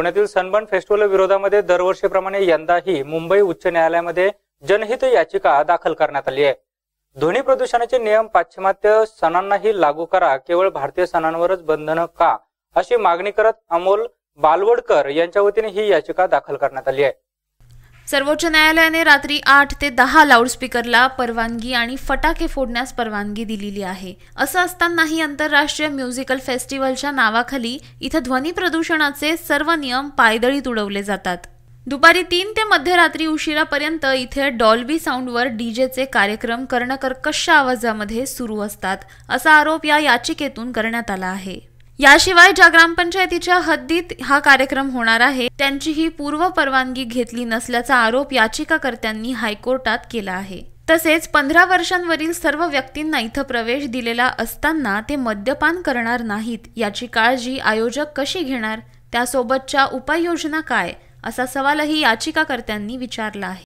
पुण्यातील sunburn festival विरोधामध्ये दरवर्षीप्रमाणे यंदाही मुंबई उच्च न्यायालयामध्ये जनहित याचिका दाखल करण्यात आली आहे. ध्वनी प्रदूषणाचे नियम पाश्चिमात्य सणांनाही लागू करा केवळ भारतीय सणांवरच बंधनं का? अशी मागणी करत अमोल बालवडकर यांच्या वतीने ही याचिका दाखल करण्यात आली आहे. सर्वोच्च न्यायालयाने रात्री आठ ते दहा लाऊडस्पीकरला परवानगी आणि फटाके फोडण्यास परवानगी दिलेली आहे. असं असतानाही आंतरराष्ट्रीय म्युझिकल फेस्टिवलच्या नावाखाली इथं ध्वनी प्रदूषणाचे सर्व नियम पायदळी तुडवले जातात. दुपारी तीन ते मध्यरात्री उशिरापर्यंत इथे डॉल्बी साऊंडवर डीजेचे कार्यक्रम कर्णकर्कश आवाजामध्ये सुरू असतात असा आरोप या याचिकेतून करण्यात आला आहे. याशिवाय ज्या ग्रामपंचायतीच्या हद्दीत हा कार्यक्रम होणार आहे. त्यांचीही पूर्व परवानगी घेतली नसल्याचा आरोप याचिकाकर्त्यांनी हायकोर्टात केला आहे. तसेच पंधरा वर्षांवरील सर्व व्यक्तींना इथं प्रवेश दिलेला असताना ते मद्यपान करणार नाहीत. याची काळजी आयोजक कशी घेणार? त्यासोबतच्या उपाययोजना काय? असा सवालही याचिकाकर्त्यांनी विचारला आहे.